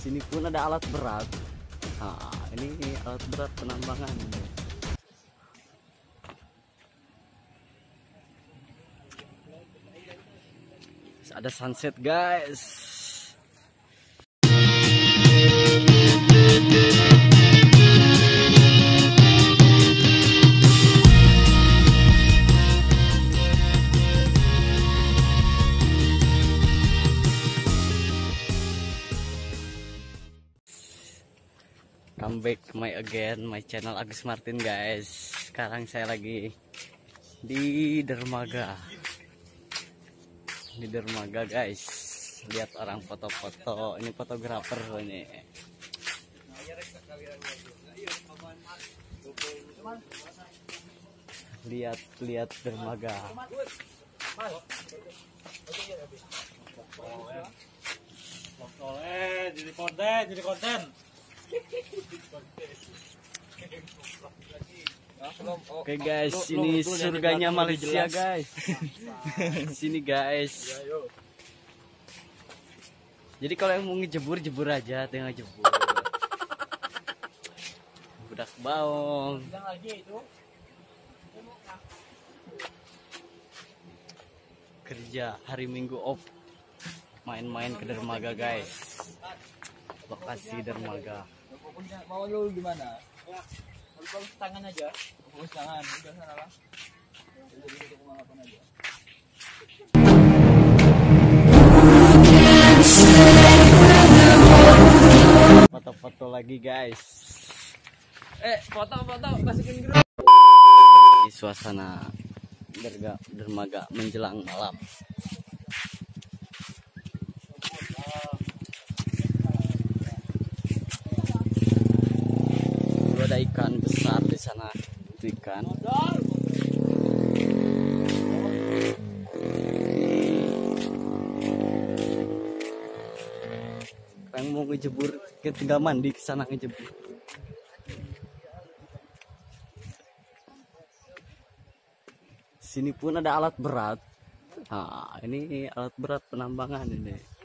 Sini pun ada alat berat. Nah, ini alat berat penambangan. Ada sunset, guys. Come back my again my channel Agus Martin guys. Sekarang saya lagi di dermaga. Di dermaga guys. Lihat orang foto-foto. Ini fotografer ini. Lihat lihat dermaga. Oleh jadi konten, jadi konten. Oke guys, ini surganya Malaysia guys. Sini guys. Jadi kalau yang mau ngejebur jebur aja, tinggal jebur. Budak baong. Itu. Kerja hari Minggu off. Main-main ke dermaga guys. Lokasi dermaga. Mau lu gimana? Kalau tangan aja. Fokus tangan, udah sana lah. Jadi untuk pemanapan aja. Foto-foto lagi guys. Eh, foto-foto masukin grup. Di suasana derga, dermaga menjelang malam. Itu ada ikan besar di sana. Itu ikan. Sekarang mau ngejebur ke tinggal mandi ke sana ngejebur. Sini pun ada alat berat. Nah, ini alat berat penambangan ini.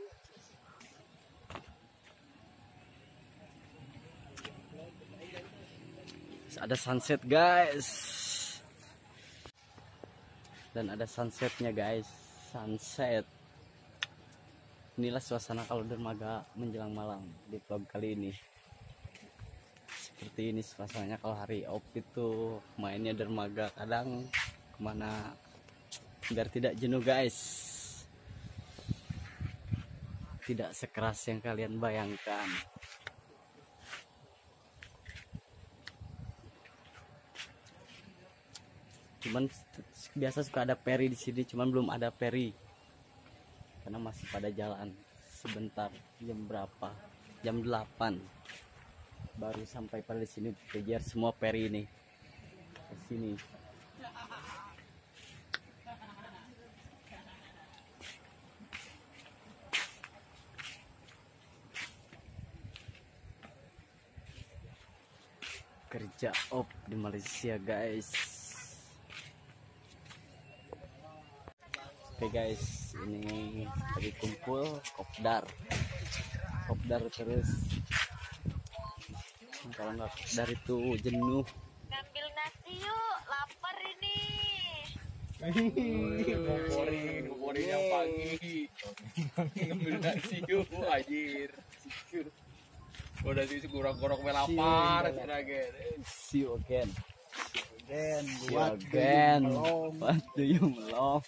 Ada sunset guys. Dan ada sunsetnya guys. Sunset. Inilah suasana kalau dermaga menjelang malam di vlog kali ini. Seperti ini suasananya kalau hari off itu mainnya dermaga kadang ke mana biar tidak jenuh guys tidak sekeras yang kalian bayangkan cuman biasa suka ada peri di sini cuman belum ada peri. Karena masih pada jalan sebentar jam berapa? Jam 8 baru sampai pada sini kejar semua peri ini. Ke sini. Kerja op di Malaysia guys oke guys ini lagi kumpul kopdar. Kopdar terus. Kalau nggak kopdar itu jenuh. Ngambil nasi yuk lapar ini. Ngumpulin, ngumpulin yang pagi. Ngambil nasi yuk, anjir. Udah sih kurang-kurang melapar, lagi. see you again Dan see you again what do you belong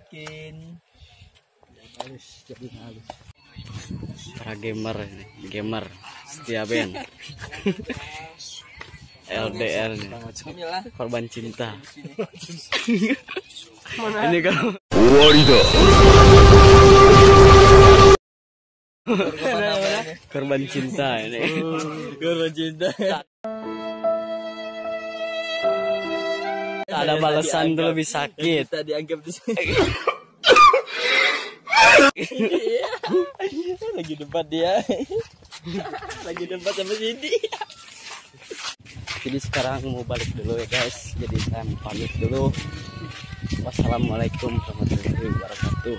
mungkin. Halus jadi halus para gamer ini gamer setia band LDR nih korban cinta. Ini kalau korban cinta ini. Korban cinta. ada balasan tuh lebih sakit Kita dianggap di sini. Lagi debat dia. Lagi debat sama Cindy. jadi sekarang mau balik dulu ya guys jadi saya mau pamit dulu wassalamualaikum warahmatullahi wabarakatuh